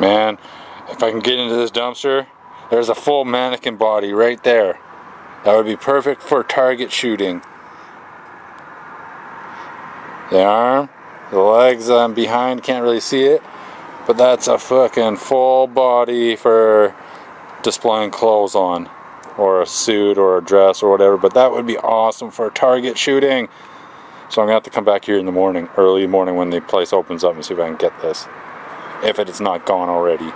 Man, if I can get into this dumpster, there's a full mannequin body right there. That would be perfect for target shooting. The arm, the legs I'm behind, can't really see it, but that's a fucking full body for displaying clothes on, or a suit, or a dress, or whatever. But that would be awesome for target shooting. So I'm gonna have to come back here in the morning, early morning when the place opens up and see if I can get this. If it is not gone already.